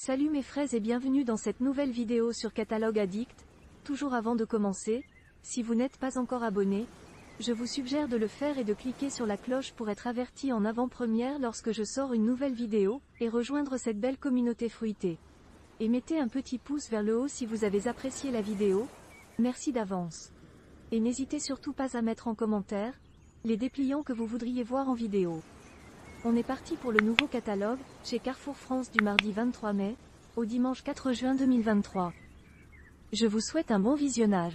Salut mes frères et bienvenue dans cette nouvelle vidéo sur Catalogue Addict. Toujours avant de commencer, si vous n'êtes pas encore abonné, je vous suggère de le faire et de cliquer sur la cloche pour être averti en avant-première lorsque je sors une nouvelle vidéo, et rejoindre cette belle communauté fruitée. Et mettez un petit pouce vers le haut si vous avez apprécié la vidéo, merci d'avance. Et n'hésitez surtout pas à mettre en commentaire, les dépliants que vous voudriez voir en vidéo. On est parti pour le nouveau catalogue, chez Carrefour France du mardi 23 mai, au dimanche 4 juin 2023. Je vous souhaite un bon visionnage.